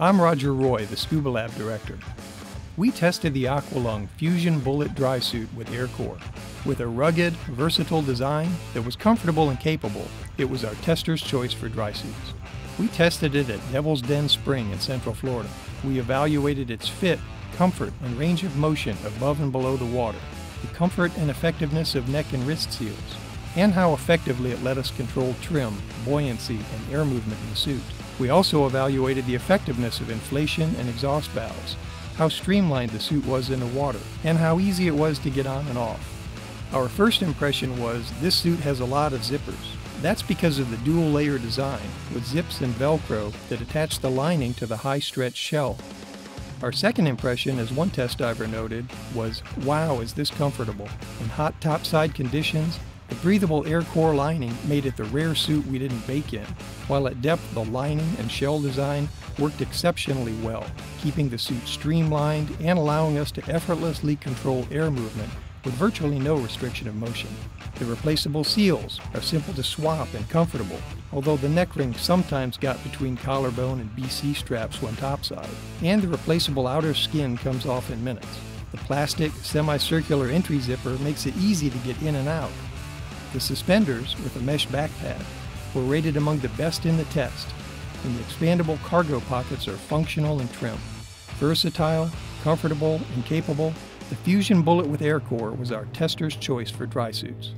I'm Roger Roy, the Scuba Lab Director. We tested the Aqualung Fusion Bullet dry suit with AirCore. With a rugged, versatile design that was comfortable and capable, it was our tester's choice for dry suits. We tested it at Devil's Den Spring in Central Florida. We evaluated its fit, comfort, and range of motion above and below the water, the comfort and effectiveness of neck and wrist seals, and how effectively it let us control trim, buoyancy, and air movement in the suit. We also evaluated the effectiveness of inflation and exhaust valves, how streamlined the suit was in the water, and how easy it was to get on and off. Our first impression was this suit has a lot of zippers. That's because of the dual layer design with zips and Velcro that attach the lining to the high stretch shell. Our second impression, as one test diver noted, was wow, is this comfortable. In hot topside conditions, the breathable air core lining made it the rare suit we didn't bake in, while at depth the lining and shell design worked exceptionally well, keeping the suit streamlined and allowing us to effortlessly control air movement with virtually no restriction of motion. The replaceable seals are simple to swap and comfortable, although the neck ring sometimes got between collarbone and BC straps when topside, and the replaceable outer skin comes off in minutes. The plastic, semicircular entry zipper makes it easy to get in and out, the suspenders, with a mesh back pad, were rated among the best in the test, and the expandable cargo pockets are functional and trim. Versatile, comfortable, and capable, the Fusion Bullet with Air Core was our tester's choice for dry suits.